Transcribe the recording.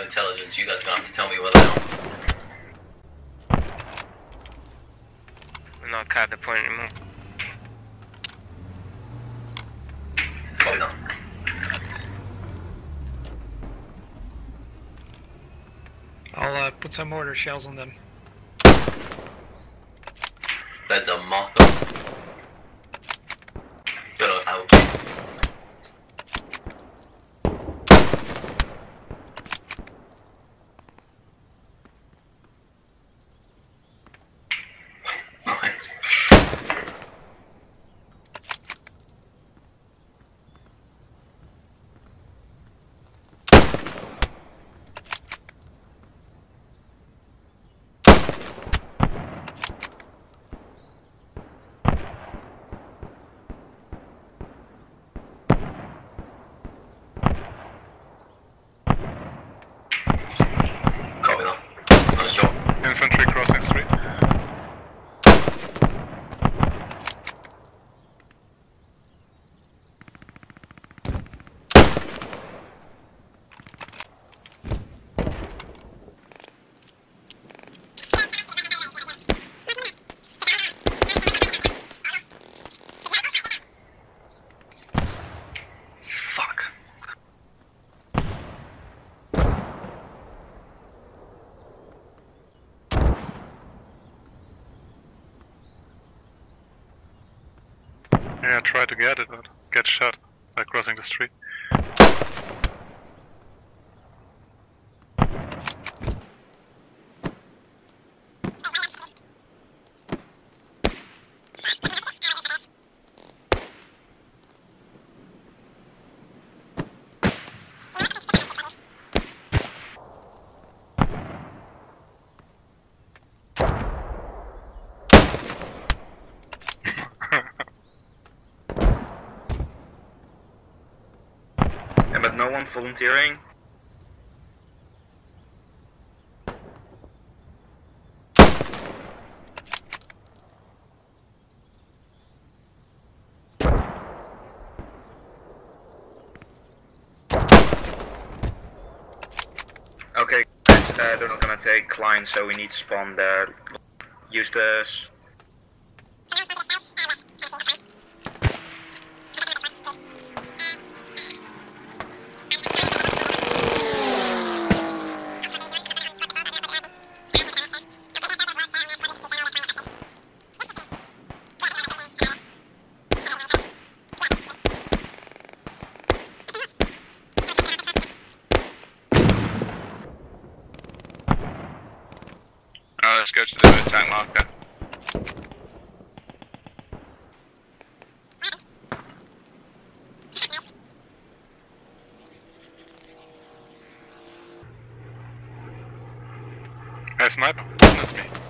no intelligence. You guys are gonna have to tell me where they are. We're not at the point anymore. Copy that. I'll uh, put some mortar shells on them. There's a marker. Nice. Yeah, try to get it, but get shot by crossing the street. Yeah, but no one volunteering. Okay, guys, uh, they're not gonna take clients, so we need to spawn there. Use the let's go to the time marker. Hey, sniper, that's me.